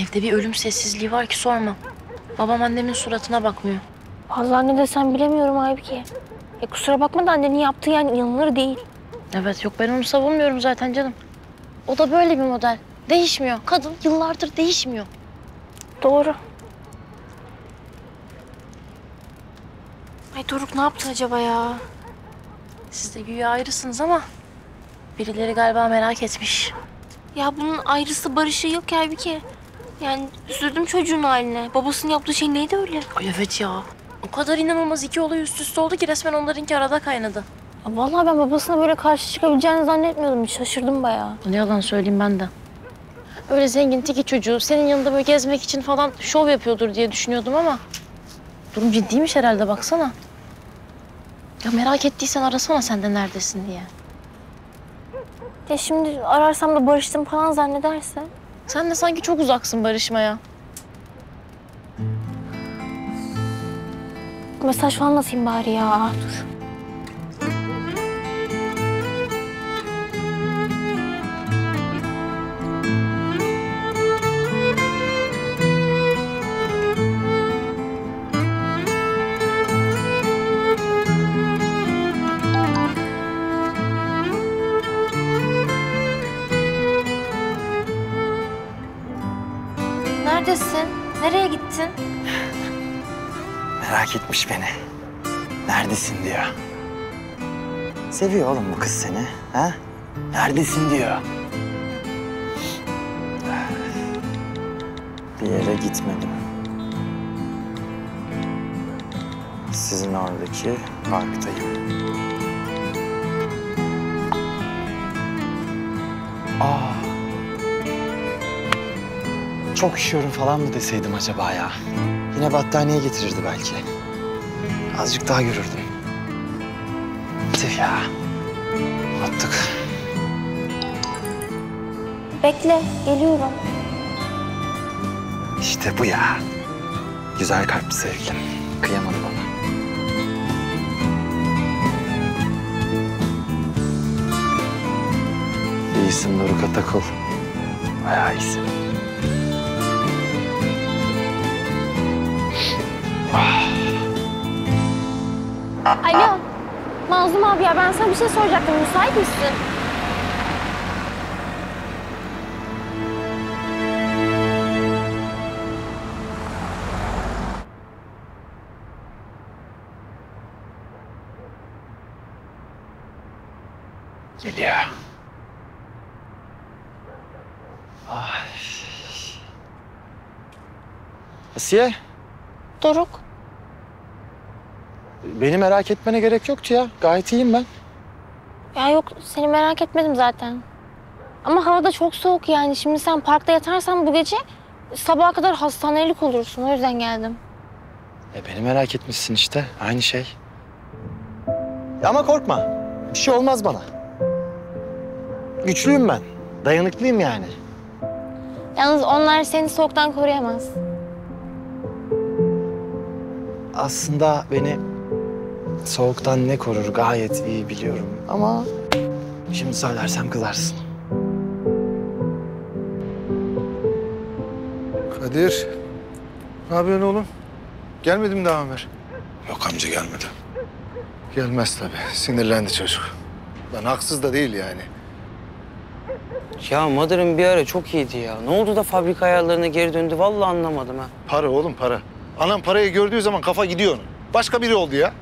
Evde bir ölüm sessizliği var ki sorma. Babam annemin suratına bakmıyor. Vallahi ne desem bilemiyorum Aybike. E kusura bakma da annenin yaptığı yani inanılır değil. Evet yok ben onu savunmuyorum zaten canım. O da böyle bir model. Değişmiyor. Kadın yıllardır değişmiyor. Doğru. Ay Doruk ne yaptı acaba ya? Siz de güya ayrısınız ama birileri galiba merak etmiş. Ya bunun ayrısı barışı yok ki Aybike. Yani üzüldüm çocuğun haline. Babasının yaptığı şey neydi öyle? Ay evet ya. O kadar inanılmaz iki olay üst üste oldu ki resmen onlarınki arada kaynadı. Ya vallahi ben babasına böyle karşı çıkabileceğini zannetmiyordum. Şaşırdım bayağı. Ne yalan söyleyeyim ben de. Öyle zengin tiki çocuğu senin yanında böyle gezmek için falan şov yapıyordur diye düşünüyordum ama... Durum ciddiymiş herhalde baksana. Ya merak ettiysen arasana sen de neredesin diye. Ya şimdi ararsam da barıştım falan zannederse. Sen de sanki çok uzaksın barışmaya. Mesaj falan atayım bari ya. Dur. Neredesin? Nereye gittin? Merak etmiş beni. Neredesin diyor. Seviyor oğlum bu kız seni. Ha? Neredesin diyor. Bir yere gitmedim. Sizin oradaki parktayım. Aa. Çok üşüyorum falan mı deseydim acaba ya? Yine battaniye getirirdi belki. Azıcık daha görürdüm. Tüh ya. Attık. Bekle, geliyorum. İşte bu ya. Güzel kalpli sevgilim. Kıyamadı bana. İyisin Doruk Atakul. Bayağı iyisin. Alo. Mazlum abi ya ben sana bir şey soracaktım. Müsait misin? Geliyor. Ay. Asiye, Doruk. Beni merak etmene gerek yoktu ya. Gayet iyiyim ben. Ya yok seni merak etmedim zaten. Ama hava da çok soğuk yani. Şimdi sen parkta yatarsan bu gece sabaha kadar hastanelik olursun. O yüzden geldim. E beni merak etmişsin işte. Aynı şey. Ama korkma. Bir şey olmaz bana. Güçlüyüm ben. Dayanıklıyım yani. Yalnız onlar seni soğuktan koruyamaz. Aslında beni soğuktan ne korur gayet iyi biliyorum. Ama şimdi söylersem kızarsın. Kadir. Ne yapıyorsun oğlum? Gelmedi mi daha Ömer? Yok amca gelmedi. Gelmez tabii. Sinirlendi çocuk. Lan haksız da değil yani. Ya Mother'ın bir ara çok iyiydi ya. Ne oldu da fabrika ayarlarına geri döndü? Vallahi anlamadım ha. Para oğlum para. Anam parayı gördüğü zaman kafa gidiyor onun. Başka biri oldu ya.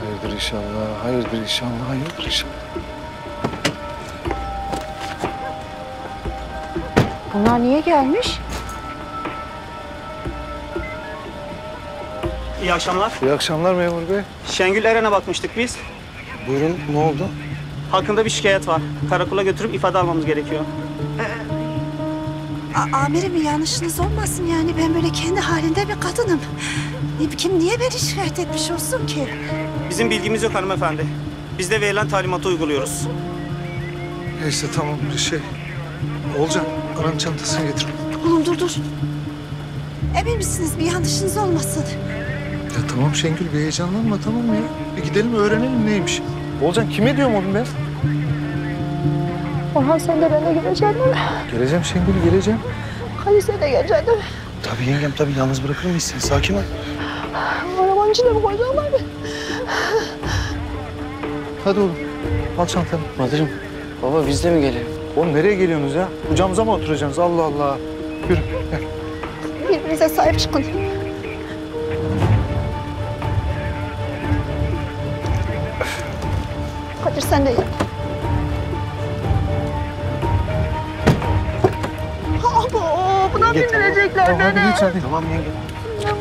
Hayırdır inşallah, hayırdır inşallah, hayırdır inşallah. Bunlar niye gelmiş? İyi akşamlar. İyi akşamlar memur bey. Şengül Eren'e bakmıştık biz. Buyurun ne oldu? Hakkında bir şikayet var. Karakola götürüp ifade almamız gerekiyor. A- amirim yanlışınız olmasın yani ben böyle kendi halinde bir kadınım. Kim niye beni şikayet etmiş olsun ki? Bizim bilgimiz yok hanımefendi. Biz de verilen talimatı uyguluyoruz. Neyse tamam bir şey. Olcan, ananın çantasını getir. Oğlum dur dur. Emin misiniz bir yanlışınız olmasın? Ya tamam Şengül bir heyecanlanma tamam mı ya? Bir gidelim öğrenelim neymiş. Olcan kime diyorum oğlum ben? Orhan sen de benimle geleceksin mi? Geleceğim Şengül geleceğim. Sen de geleceksin değil mi? Tabii yengem tabii yalnız bırakır mıyız seni? Sakin ol. Arabanın içine mi koyacaklar beni? Hadi oğlum. Al çantanı. Madırım baba biz de mi gelelim? Oğlum nereye geliyorsunuz ya? Kucağımıza mı oturacaksınız? Allah Allah. Yürü. Gel. Birbirinize sahip çıkın. Kadir sen de gel. Bindirecekler Tamam hadi beni. geç hadi. Tamam yengem.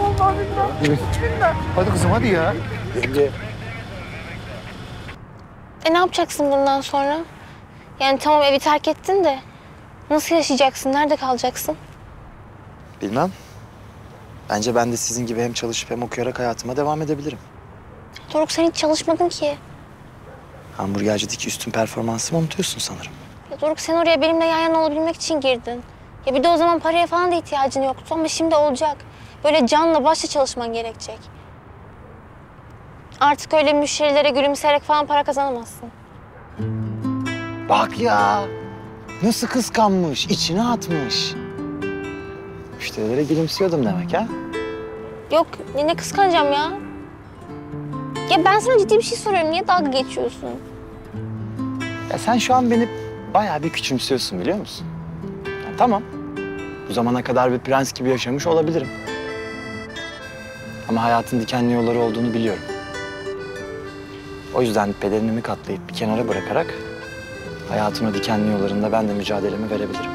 Vallahi billahi. Yürü. Hadi kızım hadi ya. Yenge. E ne yapacaksın bundan sonra? Yani tamam evi terk ettin de nasıl yaşayacaksın? Nerede kalacaksın? Bilmem. Bence ben de sizin gibi hem çalışıp hem okuyarak hayatıma devam edebilirim. Doruk sen hiç çalışmadın ki. Hamburgercideki üstün performansımı unutuyorsun sanırım. Ya Doruk sen oraya benimle yan yana olabilmek için girdin. Ya bir de o zaman paraya falan da ihtiyacın yoktu ama şimdi olacak. Böyle canla başla çalışman gerekecek. Artık öyle müşterilere gülümseyerek falan para kazanamazsın. Bak ya. Nasıl kıskanmış, içine atmış. Müşterilere gülümsüyordum demek ha? Yok ne, kıskanacağım ya? Ya ben sana ciddi bir şey soruyorum. Niye dalga geçiyorsun? Ya sen şu an beni bayağı bir küçümsüyorsun biliyor musun? Tamam. Bu zamana kadar bir prens gibi yaşamış olabilirim. Ama hayatın dikenli yolları olduğunu biliyorum. O yüzden bedenimi katlayıp bir kenara bırakarak hayatın o dikenli yollarında ben de mücadelemi verebilirim.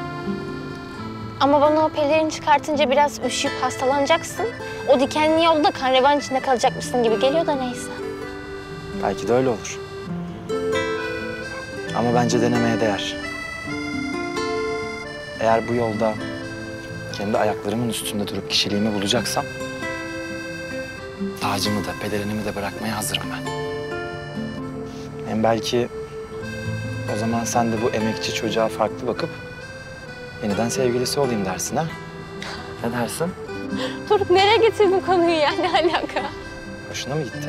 Ama bana o pelerini çıkartınca biraz üşüyüp hastalanacaksın. O dikenli yolda kan revan içinde kalacakmışsın gibi geliyor da neyse. Belki de öyle olur. Ama bence denemeye değer. Eğer bu yolda kendi ayaklarımın üstünde durup kişiliğimi bulacaksam... ...tacımı da, pelerinimi de bırakmaya hazırım ben. Hem belki o zaman sen de bu emekçi çocuğa farklı bakıp... ...yeniden sevgilisi olayım dersin ha? Ne dersin? Doruk nereye getirdin konuyu ya? Ne alaka? Hoşuna mı gitti?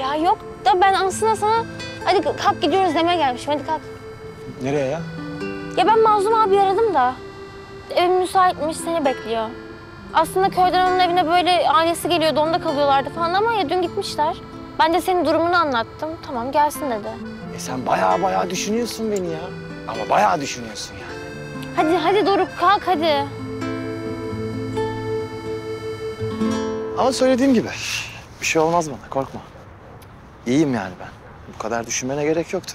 Ya yok da ben aslında sana hadi kalk gidiyoruz demeye gelmişim. Hadi kalk. Nereye ya? Ya ben Mazlum abi aradım da. Evim müsaitmiş seni bekliyor. Aslında köyden onun evine böyle ailesi geliyordu onda kalıyorlardı falan ama ya dün gitmişler. Ben de senin durumunu anlattım. Tamam gelsin dedi. E sen bayağı bayağı düşünüyorsun beni ya. Ama bayağı düşünüyorsun yani. Hadi hadi Doruk kalk hadi. Ama söylediğim gibi bir şey olmaz bana korkma. İyiyim yani ben. Bu kadar düşünmene gerek yoktu.